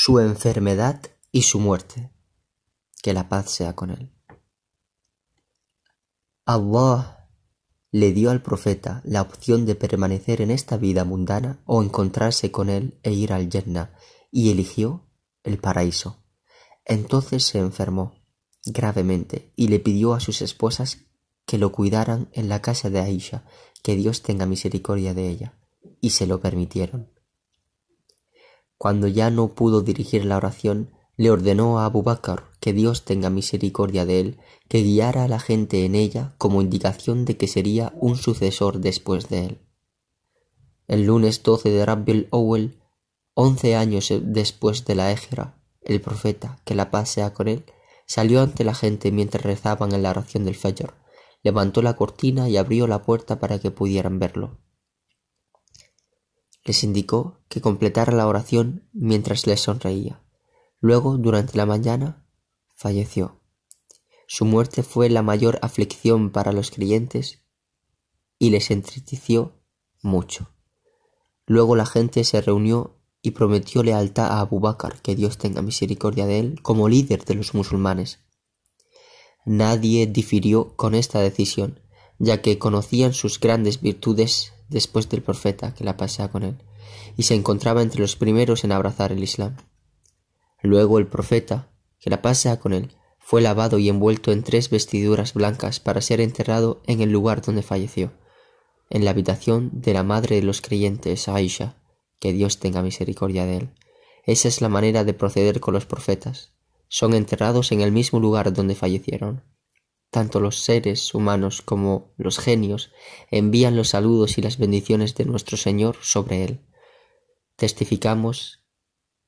su enfermedad y su muerte. Que la paz sea con él. Allah le dio al profeta la opción de permanecer en esta vida mundana o encontrarse con él e ir al Jannah, y eligió el paraíso. Entonces se enfermó gravemente y le pidió a sus esposas que lo cuidaran en la casa de Aisha, que Dios tenga misericordia de ella, y se lo permitieron. Cuando ya no pudo dirigir la oración, le ordenó a Abu Bakr, que Dios tenga misericordia de él, que guiara a la gente en ella como indicación de que sería un sucesor después de él. El lunes 12 de Rabbil Owel, once años después de la Égira, el profeta, que la paz sea con él, salió ante la gente mientras rezaban en la oración del Fajr, levantó la cortina y abrió la puerta para que pudieran verlo les indicó que completara la oración mientras les sonreía. Luego, durante la mañana, falleció. Su muerte fue la mayor aflicción para los creyentes y les entristeció mucho. Luego la gente se reunió y prometió lealtad a Abu Bakr, que Dios tenga misericordia de él, como líder de los musulmanes. Nadie difirió con esta decisión, ya que conocían sus grandes virtudes después del profeta que la pasea con él, y se encontraba entre los primeros en abrazar el Islam. Luego el profeta, que la pasea con él, fue lavado y envuelto en tres vestiduras blancas para ser enterrado en el lugar donde falleció, en la habitación de la madre de los creyentes, Aisha, que Dios tenga misericordia de él. Esa es la manera de proceder con los profetas. Son enterrados en el mismo lugar donde fallecieron. Tanto los seres humanos como los genios envían los saludos y las bendiciones de nuestro Señor sobre él. Testificamos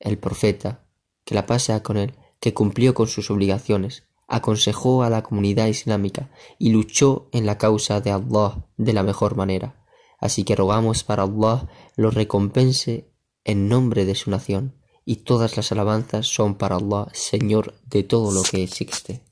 el profeta, que la pasea con él, que cumplió con sus obligaciones, aconsejó a la comunidad islámica y luchó en la causa de Allah de la mejor manera. Así que rogamos para Allah lo recompense en nombre de su nación, y todas las alabanzas son para Allah, Señor de todo lo que existe.